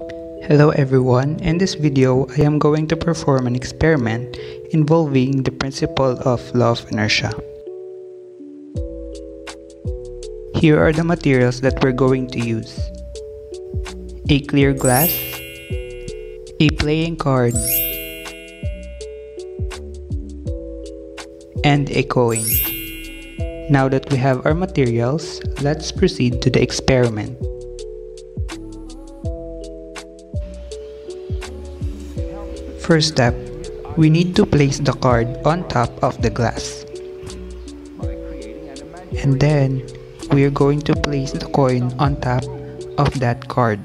Hello everyone, in this video I am going to perform an experiment involving the principle of law of inertia. Here are the materials that we're going to use. A clear glass, a playing card, and a coin. Now that we have our materials, let's proceed to the experiment. First step, we need to place the card on top of the glass. And then, we are going to place the coin on top of that card.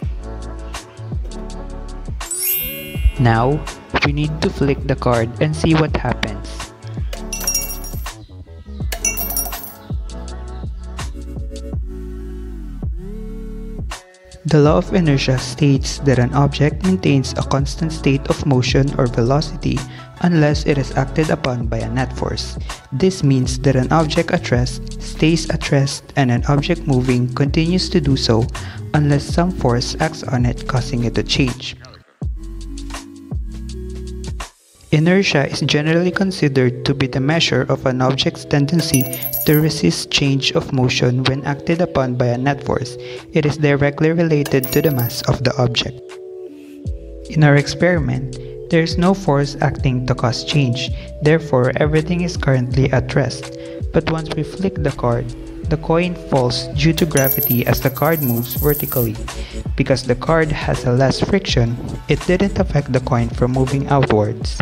Now, we need to flick the card and see what happens. The law of inertia states that an object maintains a constant state of motion or velocity unless it is acted upon by a net force. This means that an object at rest stays at rest and an object moving continues to do so unless some force acts on it causing it to change. Inertia is generally considered to be the measure of an object's tendency to resist change of motion when acted upon by a net force. It is directly related to the mass of the object. In our experiment, there is no force acting to cause change, therefore everything is currently at rest. But once we flick the card, the coin falls due to gravity as the card moves vertically. Because the card has a less friction, it didn't affect the coin from moving outwards.